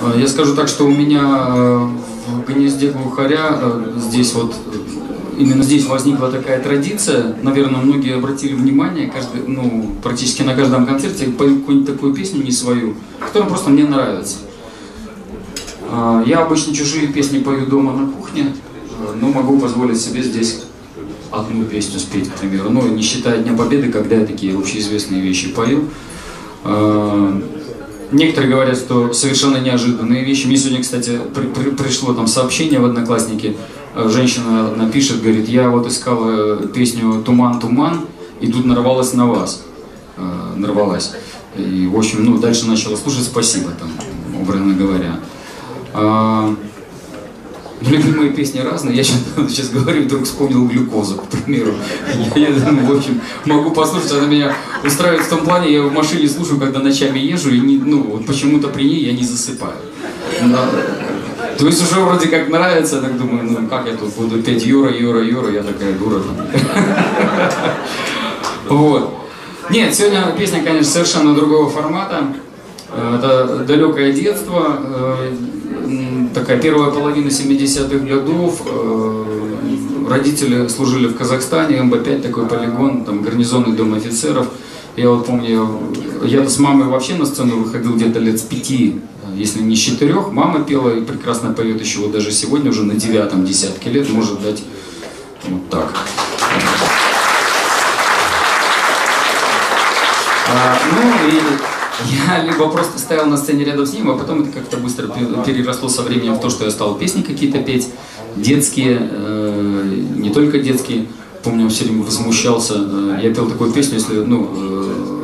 А, Я скажу так, что у меня э, в гнезде глухаря э, здесь вот именно здесь возникла такая традиция. Наверное, многие обратили внимание, каждый, ну, практически на каждом концерте пою какую-нибудь такую песню не свою, которая просто мне нравится. Я обычно чужие песни пою дома на кухне, э, но могу позволить себе здесь одну песню спеть, к примеру. Ну, не считая Дня Победы, когда я такие общеизвестные вещи пою. А, Некоторые говорят, что совершенно неожиданные вещи. Мне сегодня, кстати, при- при- пришло там сообщение в Одноклассники. Э, Женщина напишет, говорит, я вот искала песню «Туман, туман», и тут нарвалась на вас. Э, Нарвалась. И, в общем, ну, дальше начала слушать, спасибо, там, образно говоря. Любимые песни разные. Я сейчас, сейчас говорю, вдруг вспомнил глюкозу, к примеру. Я, я думаю, в общем, могу послушать, она меня устраивает в том плане, я в машине слушаю, когда ночами езжу, и не, ну, вот почему-то при ней я не засыпаю. Но- то есть уже вроде как нравится, я так думаю, ну как я тут буду петь Юра, Юра, Юра, я такая дура. Вот. Нет, сегодня песня, конечно, совершенно другого формата. Э, Это далекое детство, э, такая первая половина 70-х годов. Э, Родители служили в Казахстане, МБ-5 такой полигон, там гарнизонный дом офицеров. Я вот помню, я с мамой вообще на сцену выходил где-то лет с пяти, э, если не с четырех. Мама пела и прекрасно поет еще вот даже сегодня, уже на девятом десятке лет, может дать вот так. А, ну и я либо просто стоял на сцене рядом с ним, а потом это как-то быстро пе- переросло со временем в то, что я стал песни какие-то петь, детские, э, не только детские. Помню, все время возмущался. э, Я пел такую песню, если ну,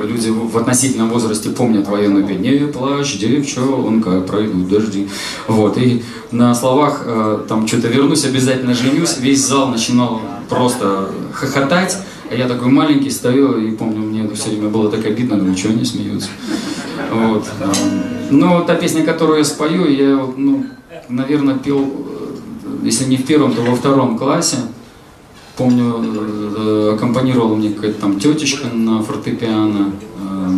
э, люди в относительном возрасте помнят военную песню. Не плачь, девчонка, пройдут дожди. Вот. И на словах э, там что-то вернусь, обязательно женюсь. Весь зал начинал просто хохотать. А я такой маленький стою, и помню, все время было так обидно, думаю, что они смеются. Вот. а, Но та песня, которую я спою, я, ну, наверное, пел, э, если не в первом, то во втором классе. Помню, э, аккомпанировала мне какая-то там тетечка на фортепиано. Э,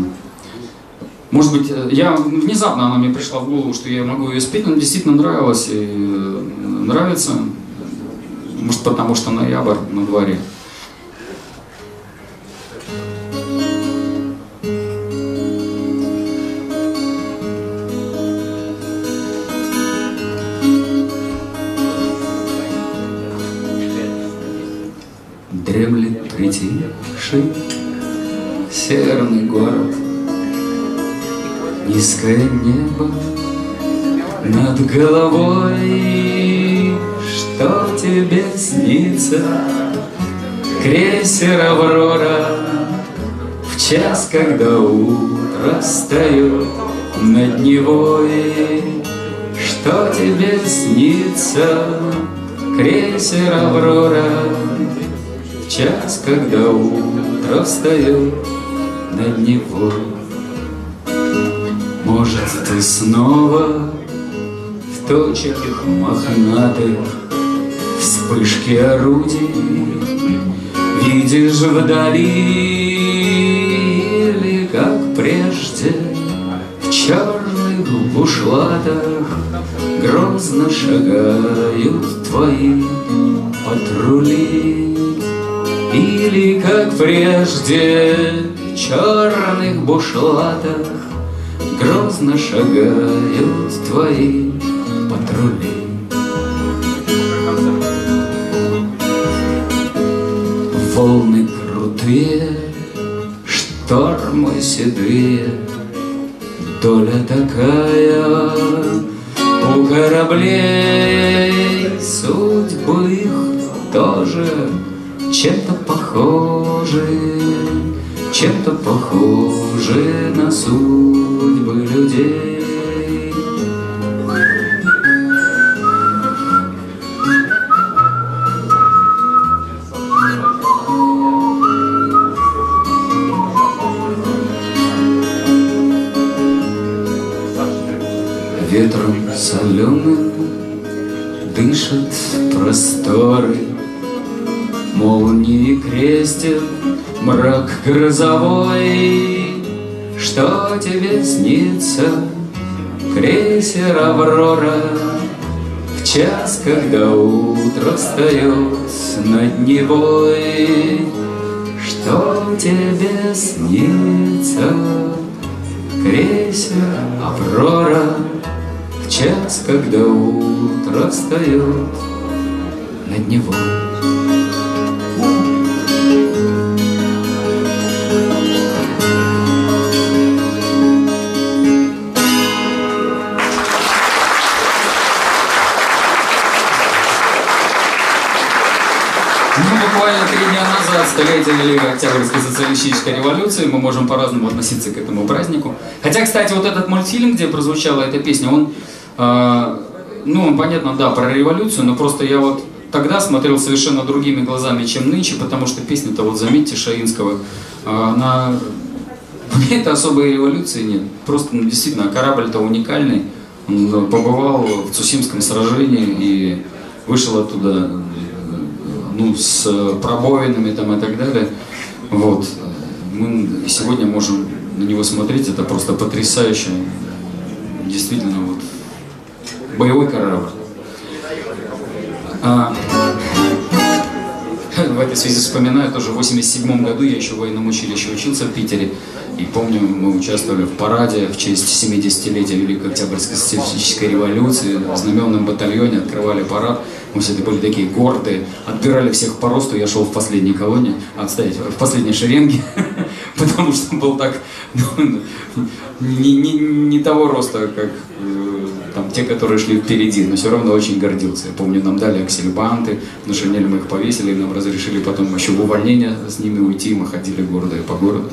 Может быть, э, я внезапно она мне пришла в голову, что я могу ее спеть, но действительно нравилось и э, нравится. Может, потому что ноябрь на дворе. Дремлет притихший северный город, Низкое небо над головой, Что тебе снится, крейсер Аврора, В час, когда утро встает над Невой, Что тебе снится, крейсер Аврора, час, когда утро встает над него. Может, ты снова в точках мохнатых Вспышки орудий Видишь вдали Или, как прежде, в черных бушлатах Грозно шагают твои патрули Или, как прежде, в черных бушлатах. Грозно шагают твои патрули. Волны крутые, штормы седые. Доля такая у кораблей Судьбы их тоже чем-то похожи Чем-то похожи на судьбы людей. Ветром соленым дышат просторы, Молнии крестит мрак грозовой, Что тебе снится, Крейсер «Аврора» В час, когда утро встает над Невой, Что тебе снится? Крейсер «Аврора» В час, когда утро встает над Невой. Столетие Великой Октябрьской социалистической революции, мы можем по-разному относиться к этому празднику. Хотя, кстати, вот этот мультфильм, где прозвучала эта песня, он, э, ну, он, понятно, да, про революцию, но просто я вот тогда смотрел совершенно другими глазами, чем нынче, потому что песня-то, вот заметьте, Шаинского, э, она... Это особой революции нет. Просто, ну, действительно, корабль-то уникальный. Он побывал в Цусимском сражении и вышел оттуда ну, с пробоинами там и так далее. Вот. Мы сегодня можем на него смотреть, это просто потрясающе. Действительно, вот, боевой корабль. А, в этой связи вспоминаю, тоже в 87 году я еще в военном училище учился в Питере. И помню, мы участвовали в параде в честь 70-летия Великой Октябрьской социалистической революции. В знаменном батальоне открывали парад. Мы все были такие гордые, отбирали всех по росту, я шел в последней колонне, отставить, в последней шеренге, потому что был так, ну, не, не, не того роста, как э, там, те, которые шли впереди, но все равно очень гордился. Я помню, нам дали аксельбанты, на шинель мы их повесили, нам разрешили потом еще в увольнение с ними уйти, мы ходили гордые по городу.